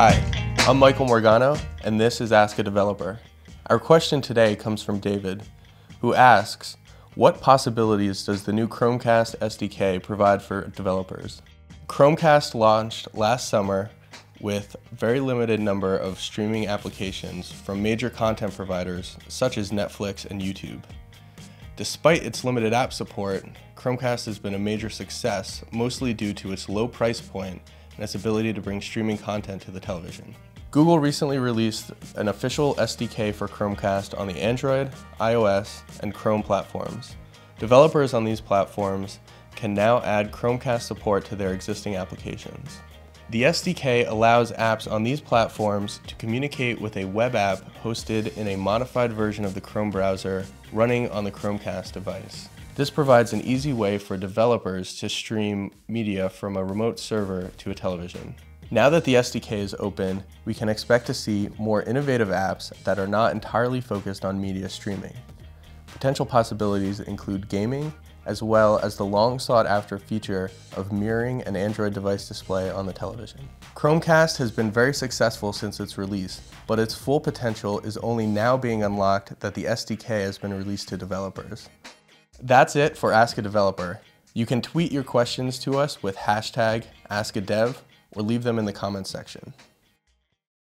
Hi, I'm Michael Morgano, and this is Ask a Developer. Our question today comes from David, who asks, what possibilities does the new Chromecast SDK provide for developers? Chromecast launched last summer with very limited number of streaming applications from major content providers such as Netflix and YouTube. Despite its limited app support, Chromecast has been a major success, mostly due to its low price point and its ability to bring streaming content to the television. Google recently released an official SDK for Chromecast on the Android, iOS, and Chrome platforms. Developers on these platforms can now add Chromecast support to their existing applications. The SDK allows apps on these platforms to communicate with a web app hosted in a modified version of the Chrome browser running on the Chromecast device. This provides an easy way for developers to stream media from a remote server to a television. Now that the SDK is open, we can expect to see more innovative apps that are not entirely focused on media streaming. Potential possibilities include gaming, as well as the long sought after feature of mirroring an Android device display on the television. Chromecast has been very successful since its release, but its full potential is only now being unlocked that the SDK has been released to developers. That's it for Ask a Developer. You can tweet your questions to us with hashtag AskADev or leave them in the comments section.